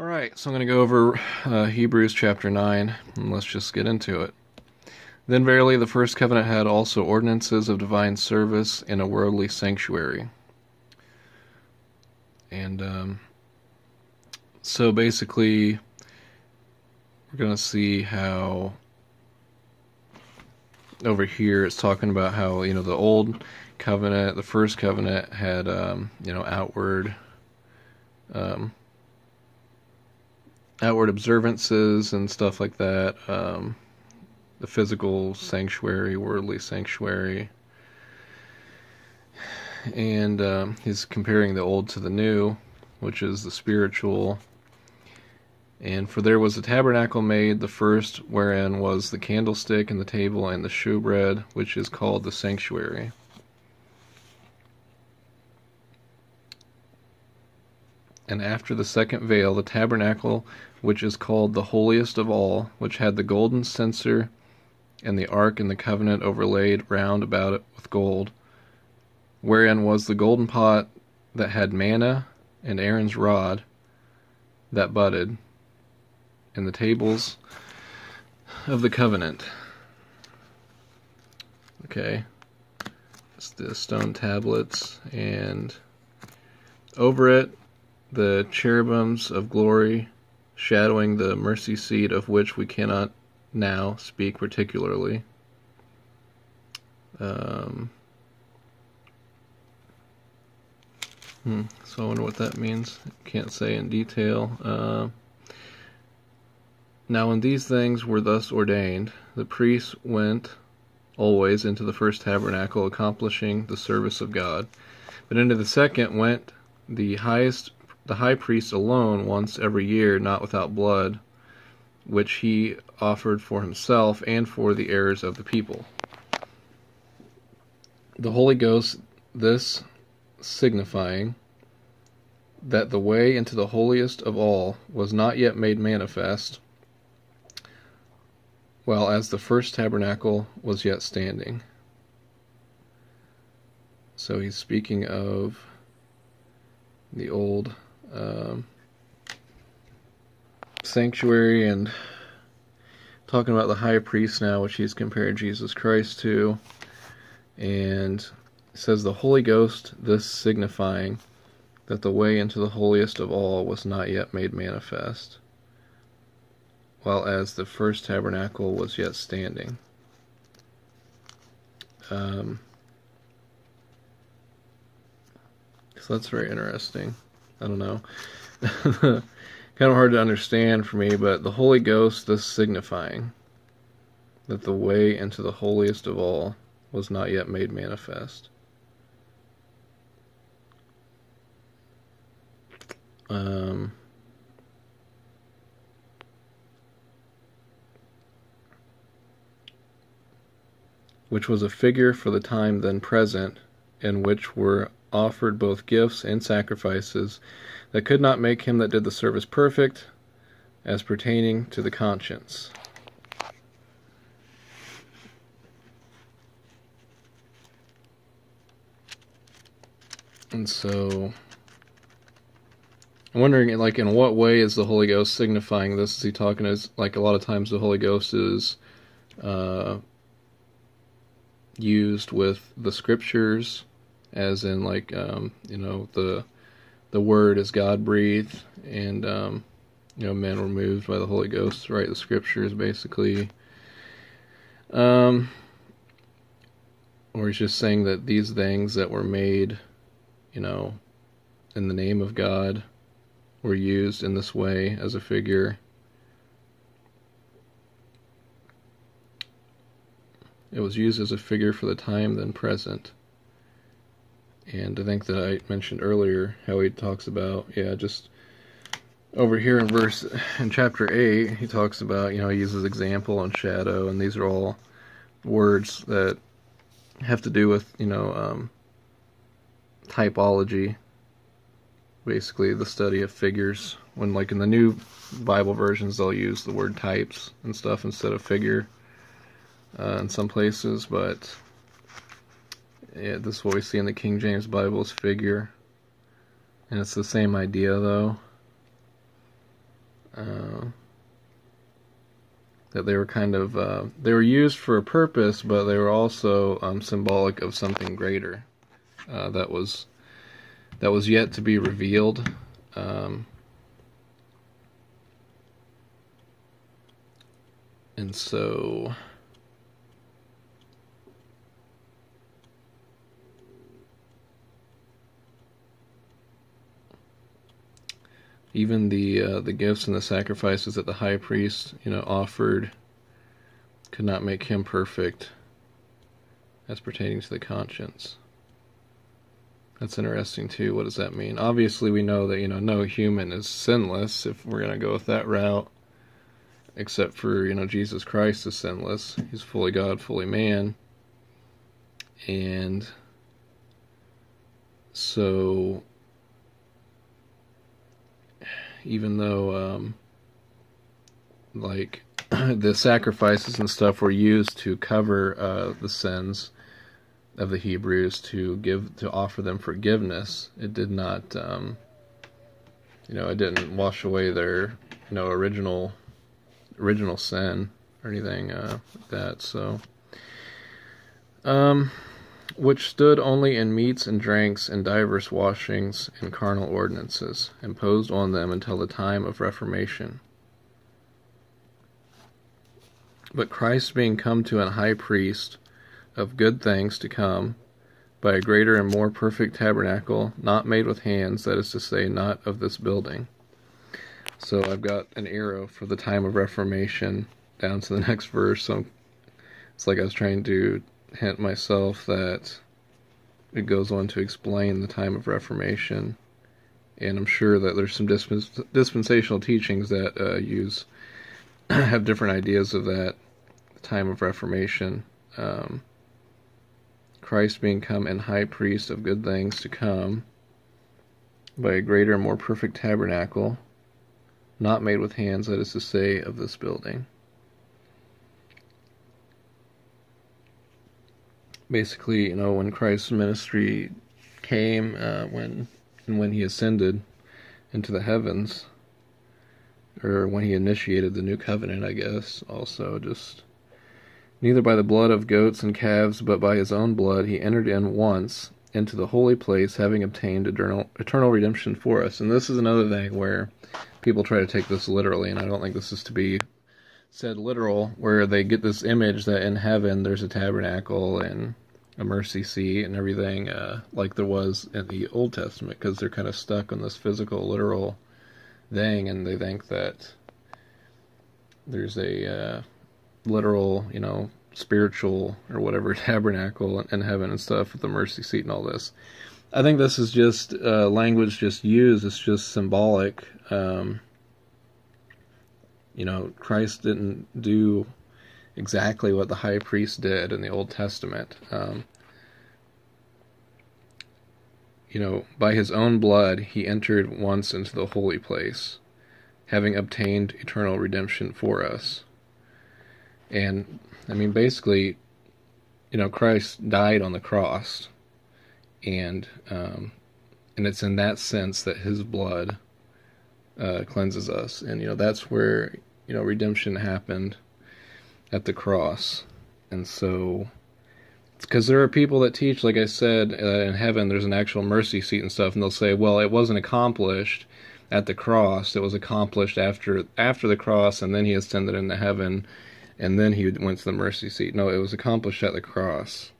All right, so I'm going to go over uh, Hebrews chapter 9, and let's just get into it. Then verily the first covenant had also ordinances of divine service in a worldly sanctuary. And um, so basically, we're going to see how over here it's talking about how, you know, the old covenant, the first covenant had, um, you know, outward. Um, outward observances and stuff like that. Um, the physical sanctuary, worldly sanctuary. And um, he's comparing the old to the new, which is the spiritual. And for there was a tabernacle made, the first wherein was the candlestick and the table and the shewbread, which is called the sanctuary. And after the second veil, the tabernacle which is called the holiest of all, which had the golden censer and the ark and the covenant overlaid round about it with gold, wherein was the golden pot that had manna and Aaron's rod that budded, and the tables of the covenant. Okay, it's the stone tablets, and over it the cherubims of glory shadowing the mercy seat of which we cannot now speak particularly. Um, hmm, so I wonder what that means. Can't say in detail. Uh, now, when these things were thus ordained, the priests went always into the first tabernacle, accomplishing the service of God. But into the second went the highest the high priest alone once every year, not without blood, which he offered for himself and for the errors of the people. The Holy Ghost, this signifying that the way into the holiest of all was not yet made manifest, while as the first tabernacle was yet standing. So he's speaking of the old um, sanctuary and talking about the high priest now, which he's compared Jesus Christ to, and says the Holy Ghost, this signifying that the way into the holiest of all was not yet made manifest, while as the first tabernacle was yet standing. Um, so that's very interesting. I don't know. kind of hard to understand for me, but the Holy Ghost, this signifying that the way into the holiest of all was not yet made manifest. Um, which was a figure for the time then present, in which were offered both gifts and sacrifices that could not make him that did the service perfect as pertaining to the conscience. And so I'm wondering like in what way is the Holy Ghost signifying this? Is he talking as like a lot of times the Holy Ghost is uh, used with the scriptures as in like um, you know the the word is God breathed, and um, you know men were moved by the Holy Ghost to write the scriptures, basically. Um, or he's just saying that these things that were made, you know, in the name of God, were used in this way as a figure. It was used as a figure for the time then present. And I think that I mentioned earlier how he talks about, yeah, just over here in verse, in chapter 8, he talks about, you know, he uses example and shadow, and these are all words that have to do with, you know, um, typology, basically the study of figures. When, like, in the new Bible versions, they'll use the word types and stuff instead of figure uh, in some places, but yeah, this is what we see in the King James Bible's figure. And it's the same idea though. Uh, that they were kind of uh, they were used for a purpose, but they were also um, symbolic of something greater uh, that was that was yet to be revealed. Um, and so even the uh, the gifts and the sacrifices that the high priest you know offered could not make him perfect as pertaining to the conscience. That's interesting too. What does that mean? Obviously, we know that you know no human is sinless if we're gonna go with that route, except for you know Jesus Christ is sinless. He's fully God, fully man, and so even though um, like the sacrifices and stuff were used to cover uh, the sins of the Hebrews to give to offer them forgiveness. It did not, um, you know, it didn't wash away their you know original original sin or anything uh, like that. So, um, which stood only in meats and drinks and divers washings and carnal ordinances, imposed on them until the time of Reformation. But Christ being come to an high priest of good things to come, by a greater and more perfect tabernacle, not made with hands, that is to say, not of this building. So I've got an arrow for the time of Reformation down to the next verse. So it's like I was trying to hint myself that it goes on to explain the time of Reformation, and I'm sure that there's some dispens- dispensational teachings that uh, use have different ideas of that time of Reformation. Um, Christ being come and high priest of good things to come by a greater and more perfect tabernacle, not made with hands, that is to say, of this building. Basically, you know, when Christ's ministry came, uh, when and when he ascended into the heavens, or when he initiated the new covenant, I guess, also just neither by the blood of goats and calves, but by his own blood, he entered in once into the holy place, having obtained eternal, eternal redemption for us. And this is another thing where people try to take this literally, and I don't think this is to be said literal, where they get this image that in heaven there's a tabernacle and a mercy seat and everything, uh, like there was in the Old Testament, because they're kind of stuck on this physical, literal thing, and they think that there's a uh, literal, you know, spiritual or whatever tabernacle in heaven and stuff with the mercy seat and all this. I think this is just uh, language just used. It's just symbolic. Um, you know, Christ didn't do exactly what the high priest did in the Old Testament. Um, you know, by his own blood he entered once into the holy place, having obtained eternal redemption for us. And, I mean, basically, you know, Christ died on the cross, and um, and it's in that sense that His blood uh, cleanses us, and you know that's where you know redemption happened at the cross. And so, because there are people that teach, like I said, uh, in heaven there's an actual mercy seat and stuff, and they'll say, well, it wasn't accomplished at the cross; it was accomplished after after the cross, and then he ascended into heaven, and then he went to the mercy seat. No, it was accomplished at the cross,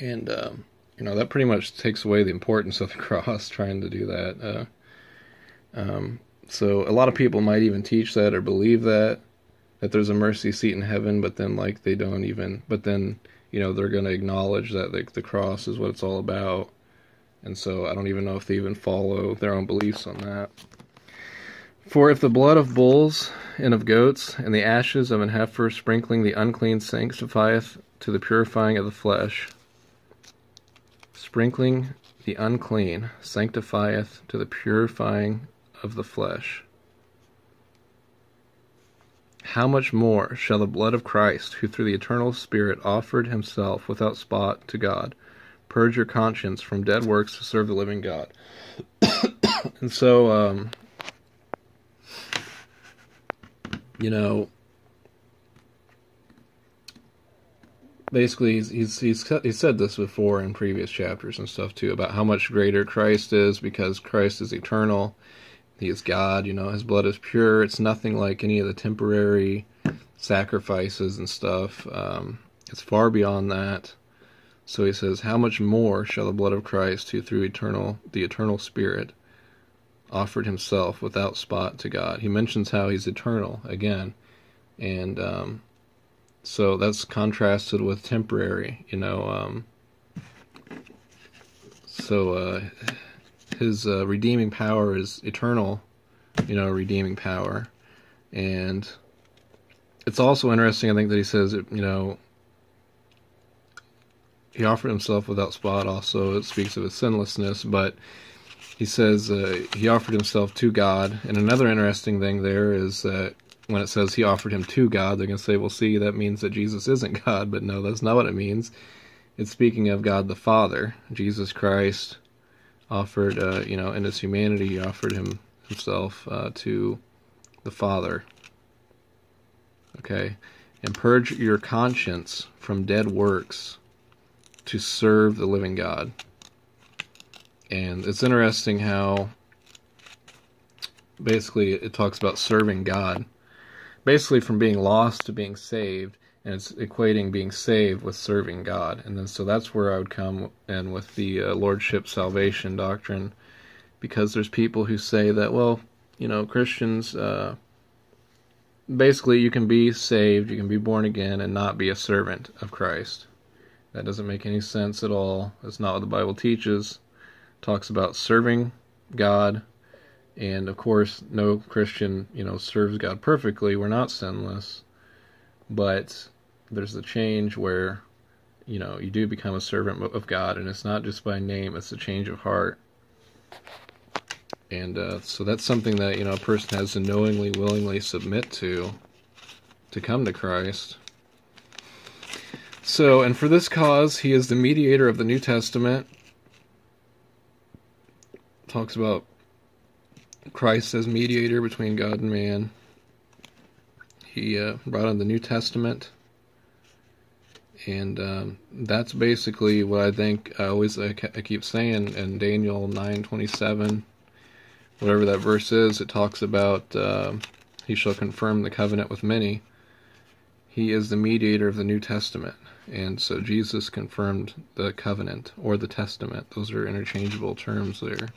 and um, you know that pretty much takes away the importance of the cross trying to do that. Uh, um, so a lot of people might even teach that or believe that that there's a mercy seat in heaven, but then like they don't even, but then you know they're going to acknowledge that like the cross is what it's all about, and so I don't even know if they even follow their own beliefs on that. For if the blood of bulls and of goats and the ashes of an heifer sprinkling the unclean sanctifieth to the purifying of the flesh, sprinkling the unclean sanctifieth to the purifying of the flesh how much more shall the blood of Christ, who through the eternal Spirit offered himself without spot to God, purge your conscience from dead works to serve the living God? and so, um, you know, basically he's, he's he's he's said this before in previous chapters and stuff too about how much greater Christ is because Christ is eternal. He is God, you know, his blood is pure. It's nothing like any of the temporary sacrifices and stuff. Um, it's far beyond that. So he says, How much more shall the blood of Christ, who through eternal the eternal Spirit offered himself without spot to God? He mentions how he's eternal again. And um, so that's contrasted with temporary, you know. Um, so uh, his uh, redeeming power is eternal, you know, redeeming power, and it's also interesting. I think that he says, you know, he offered himself without spot. Also, it speaks of his sinlessness, but he says uh, he offered himself to God. And another interesting thing there is that when it says he offered him to God, they're going to say, well, see, that means that Jesus isn't God. But no, that's not what it means. It's speaking of God the Father. Jesus Christ offered, uh, you know, in his humanity, he offered him himself uh, to the Father. Okay? And purge your conscience from dead works to serve the living God. And it's interesting how basically it talks about serving God basically from being lost to being saved, and it's equating being saved with serving God. And then so that's where I would come in with the uh, lordship salvation doctrine, because there's people who say that well, you know, Christians. Uh, basically, you can be saved, you can be born again, and not be a servant of Christ. That doesn't make any sense at all. That's not what the Bible teaches. It talks about serving God and of course, no Christian, you know, serves God perfectly. We're not sinless. But there's a change where, you know, you do become a servant of God, and it's not just by name, it's a change of heart. And uh, so that's something that, you know, a person has to knowingly, willingly submit to to come to Christ. So, and for this cause, he is the mediator of the New Testament. Talks about Christ as mediator between God and man. He uh, brought in the New Testament, and um, that's basically what I think. I always I, keep saying in Daniel nine twenty seven, whatever that verse is. It talks about uh, he shall confirm the covenant with many. He is the mediator of the New Testament, and so Jesus confirmed the covenant or the testament. Those are interchangeable terms there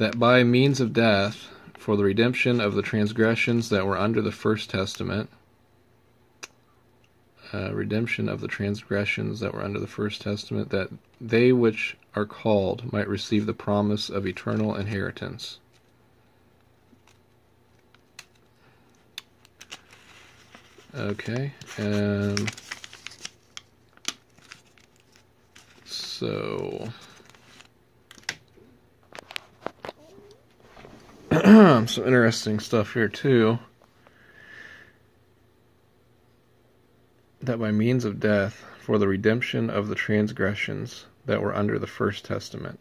that by means of death, for the redemption of the transgressions that were under the first testament, uh, redemption of the transgressions that were under the first testament, that they which are called might receive the promise of eternal inheritance. Okay, um, so. some interesting stuff here too. That by means of death, for the redemption of the transgressions that were under the first testament.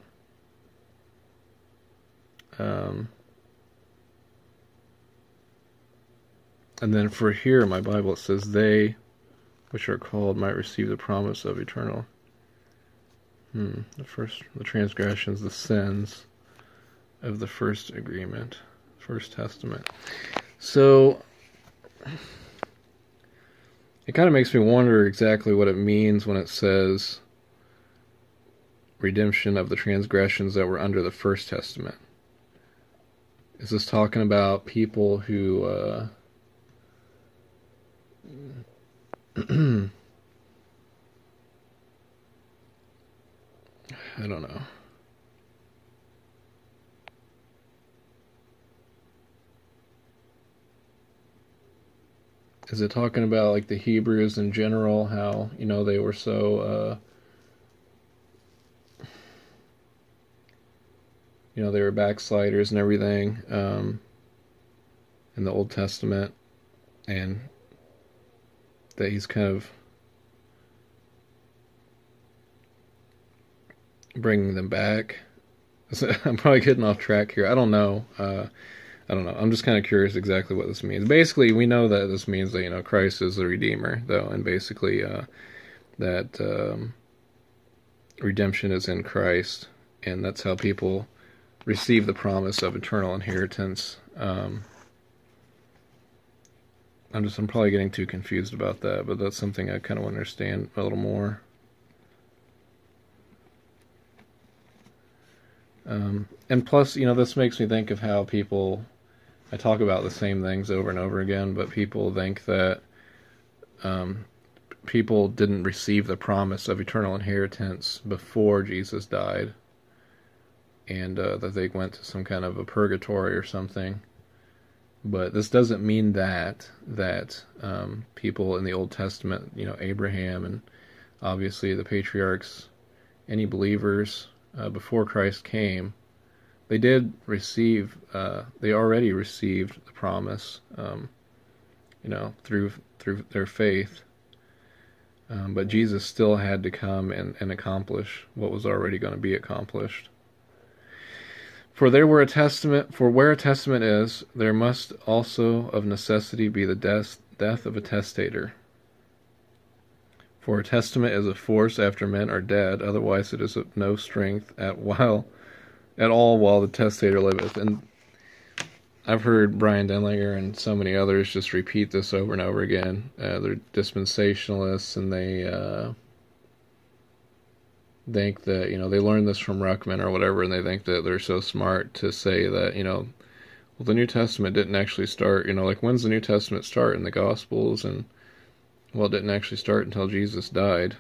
Um, and then for here, my Bible, it says, They which are called might receive the promise of eternal. Hmm, the first, the transgressions, the sins of the first agreement, first testament. So it kind of makes me wonder exactly what it means when it says redemption of the transgressions that were under the first testament. Is this talking about people who uh, I don't know. Is it talking about like the Hebrews in general, how you know they were so uh, you know they were backsliders and everything um, in the Old Testament, and that he's kind of bringing them back. I'm probably getting off track here. I don't know. Uh, I don't know. I'm just kind of curious exactly what this means. Basically, we know that this means that you know Christ is the Redeemer, though, and basically uh, that um, redemption is in Christ, and that's how people receive the promise of eternal inheritance. Um, I'm just I'm probably getting too confused about that, but that's something I kind of understand a little more. Um, and plus, you know, this makes me think of how people I talk about the same things over and over again, but people think that um, people didn't receive the promise of eternal inheritance before Jesus died, and uh, that they went to some kind of a purgatory or something. But this doesn't mean that that um, people in the Old Testament, you know, Abraham and obviously the patriarchs, any believers uh, before Christ came, they did receive, uh, they already received the promise, um, you know, through through their faith. Um, but Jesus still had to come and, and accomplish what was already going to be accomplished. For there were a testament, for where a testament is, there must also of necessity be the death, death of a testator. For a testament is a force after men are dead, otherwise it is of no strength at while at all while the testator liveth. And I've heard Bryan Denlinger and so many others just repeat this over and over again. Uh, they're dispensationalists, and they uh, think that you know they learned this from Ruckman or whatever, and they think that they're so smart to say that you know, well, the New Testament didn't actually start. You know, like when's the New Testament start in the Gospels? And well, it didn't actually start until Jesus died.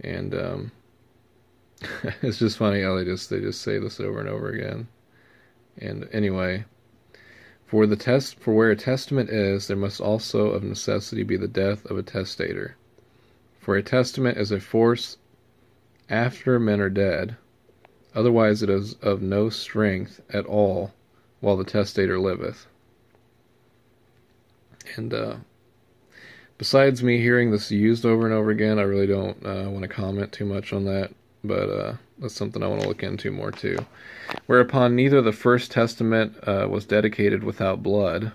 And um, it's just funny how they just they just say this over and over again. And anyway, for the test for where a testament is, there must also of necessity be the death of a testator. For a testament is a force after men are dead, otherwise it is of no strength at all while the testator liveth. And uh, besides me hearing this used over and over again, I really don't uh, want to comment too much on that but uh, that's something I want to look into more too. Whereupon neither the First Testament uh, was dedicated without blood.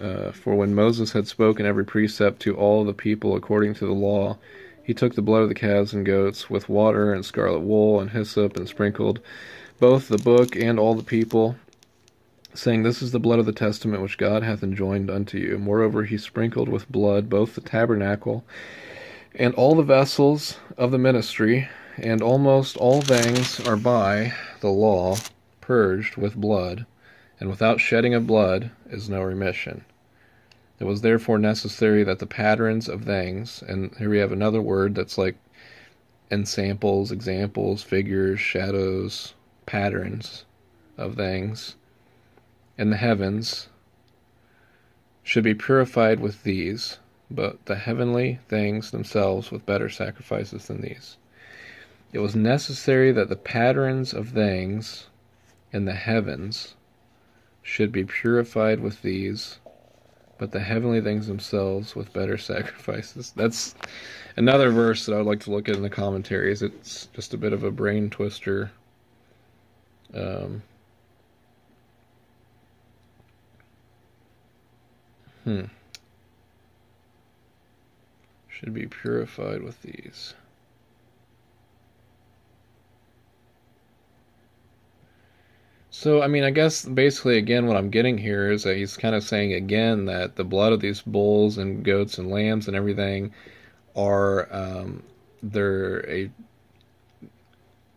Uh, for when Moses had spoken every precept to all the people according to the law, he took the blood of the calves and goats with water and scarlet wool and hyssop and sprinkled both the book and all the people, saying, This is the blood of the testament which God hath enjoined unto you. Moreover, he sprinkled with blood both the tabernacle and all the vessels of the ministry, and almost all things are by the law purged with blood, and without shedding of blood is no remission. It was therefore necessary that the patterns of things, and here we have another word that's like and ensamples, examples, figures, shadows, patterns of things, in the heavens should be purified with these but the heavenly things themselves with better sacrifices than these. It was necessary that the patterns of things in the heavens should be purified with these, but the heavenly things themselves with better sacrifices. That's another verse that I would like to look at in the commentaries. It's just a bit of a brain twister. Um, hmm should be purified with these. So, I mean, I guess basically, again, what I'm getting here is that he's kind of saying again that the blood of these bulls and goats and lambs and everything are, um, they're a,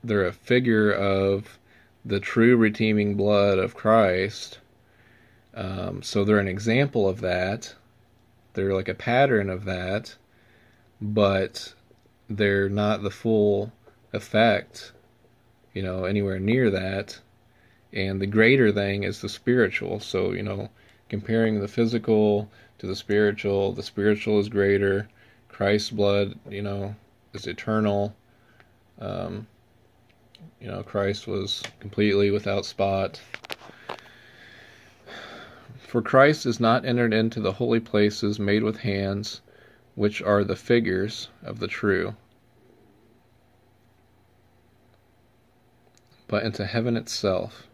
they're a figure of the true redeeming blood of Christ. Um, so they're an example of that. They're like a pattern of that but they're not the full effect, you know, anywhere near that. And the greater thing is the spiritual. So, you know, comparing the physical to the spiritual, the spiritual is greater. Christ's blood, you know, is eternal. Um, you know, Christ was completely without spot. For Christ is not entered into the holy places made with hands which are the figures of the true, but into heaven itself,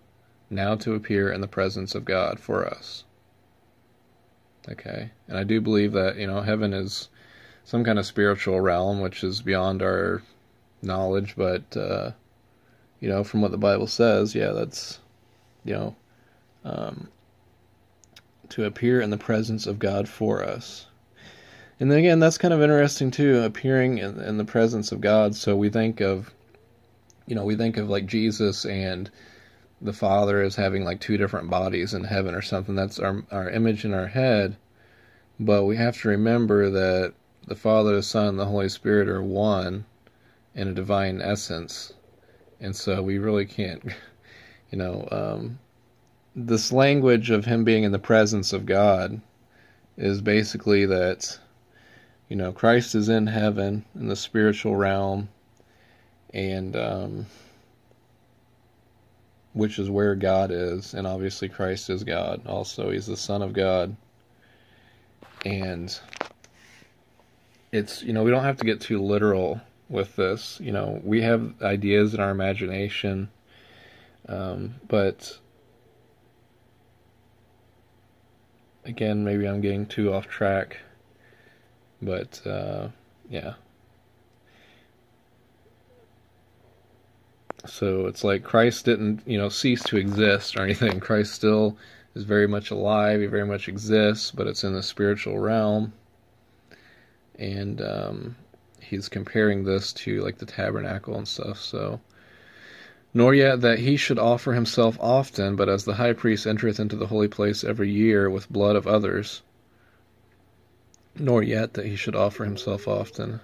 now to appear in the presence of God for us. Okay, and I do believe that, you know, heaven is some kind of spiritual realm which is beyond our knowledge, but, uh, you know, from what the Bible says, yeah, that's, you know, um, to appear in the presence of God for us. And then again, that's kind of interesting too, appearing in, in the presence of God. So we think of, you know, we think of like Jesus and the Father as having like two different bodies in heaven or something. That's our our image in our head. But we have to remember that the Father, the Son, and the Holy Spirit are one in a divine essence. And so we really can't, you know, um, this language of him being in the presence of God is basically that you know Christ is in heaven in the spiritual realm and um, which is where God is and obviously Christ is God. Also he's the son of God. And it's you know we don't have to get too literal with this. You know we have ideas in our imagination um, but again, maybe I'm getting too off track, but uh, yeah. So it's like Christ didn't, you know, cease to exist or anything. Christ still is very much alive. He very much exists, but it's in the spiritual realm. And um, he's comparing this to like the tabernacle and stuff. So nor yet that he should offer himself often, but as the high priest entereth into the holy place every year with blood of others, nor yet that he should offer himself often.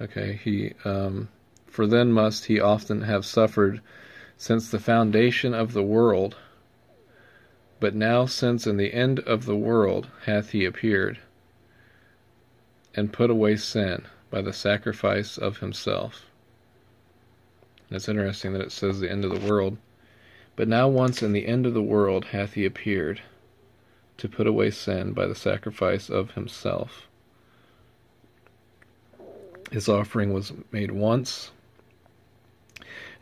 Okay, he, um, for then must he often have suffered since the foundation of the world. But now, since in the end of the world hath he appeared, and put away sin by the sacrifice of himself. And it's interesting that it says the end of the world. But now once in the end of the world hath he appeared, to put away sin by the sacrifice of himself. His offering was made once,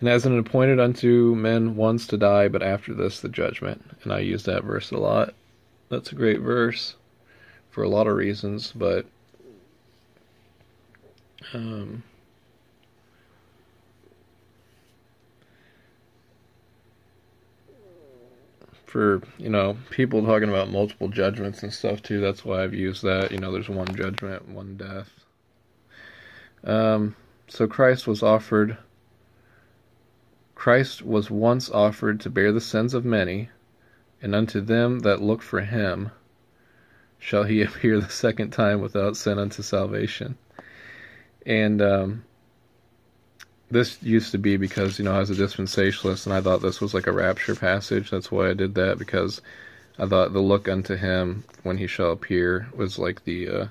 and as an appointed unto men once to die, but after this the judgment. And I use that verse a lot. That's a great verse for a lot of reasons, but um, for you know people talking about multiple judgments and stuff too. That's why I've used that. You know, there's one judgment, one death. Um, so Christ was offered. Christ was once offered to bear the sins of many, and unto them that look for him shall he appear the second time without sin unto salvation. And um, this used to be because you know I was a dispensationalist and I thought this was like a rapture passage. That's why I did that because I thought the look unto him when he shall appear was like the uh,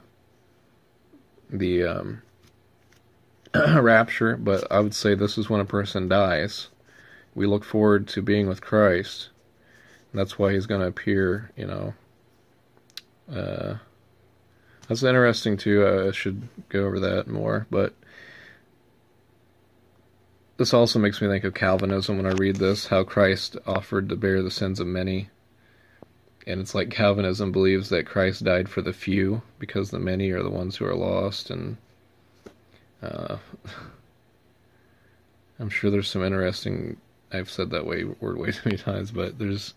the um, rapture. But I would say this is when a person dies. We look forward to being with Christ. And that's why he's going to appear. You know. Uh, that's interesting too. I should go over that more, but this also makes me think of Calvinism when I read this, how Christ offered to bear the sins of many. And it's like Calvinism believes that Christ died for the few because the many are the ones who are lost. And uh, I'm sure there's some interesting, I've said that way, word way too many times, but there's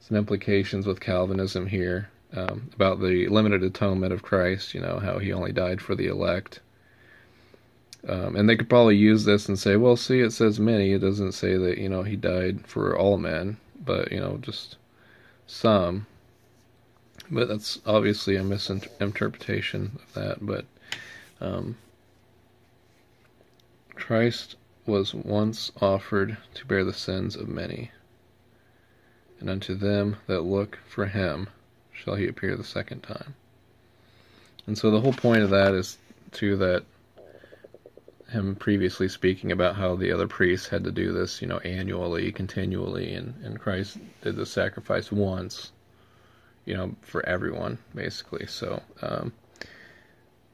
some implications with Calvinism here um, about the limited atonement of Christ, you know, how he only died for the elect um, and they could probably use this and say, well, see, it says many. It doesn't say that, you know, he died for all men, but, you know, just some. But that's obviously a misinterpretation of that. But um, Christ was once offered to bear the sins of many. And unto them that look for him shall he appear the second time. And so the whole point of that is, to that him previously speaking about how the other priests had to do this, you know, annually, continually, and, and Christ did the sacrifice once, you know, for everyone, basically. So, um,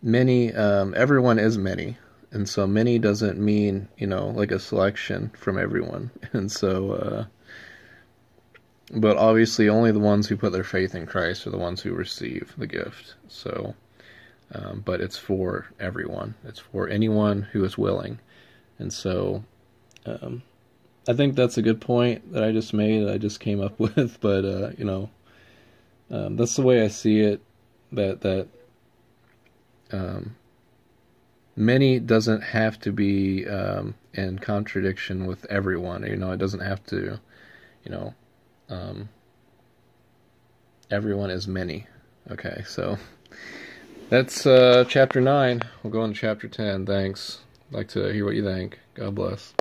many, um, everyone is many, and so many doesn't mean you know like a selection from everyone and so uh but obviously only the ones who put their faith in christ are the ones who receive the gift so um, but it's for everyone it's for anyone who is willing and so um, i think that's a good point that i just made i just came up with but uh, you know um, that's the way i see it that that um, many doesn't have to be um, in contradiction with everyone. You know, it doesn't have to, you know, um, everyone is many. Okay, so that's uh, chapter 9. We'll go on to chapter 10. Thanks. like to hear what you think. God bless.